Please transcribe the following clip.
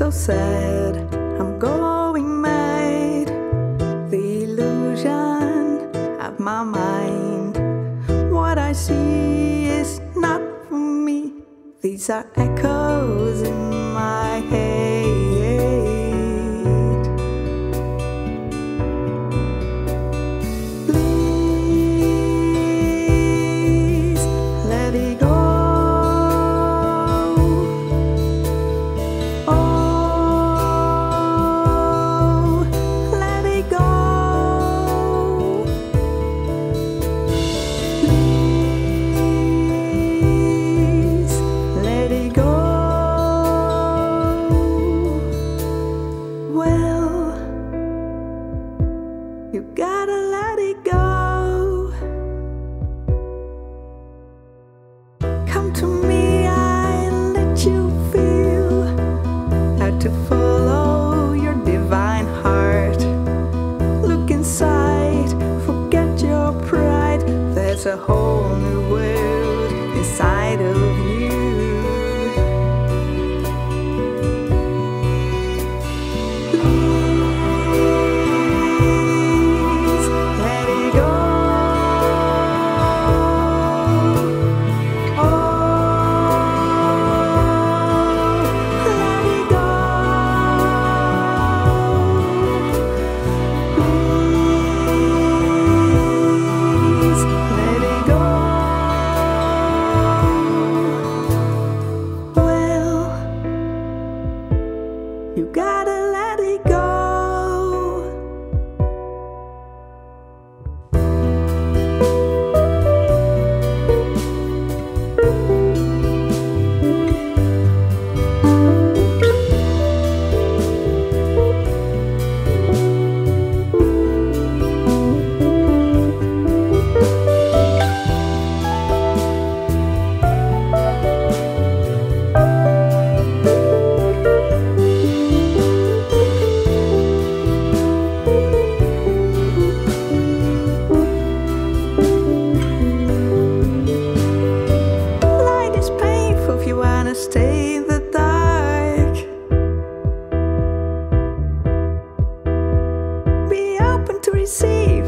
so sad. I'm going mad. The illusion of my mind. What I see is not for me. These are echoes. to find see.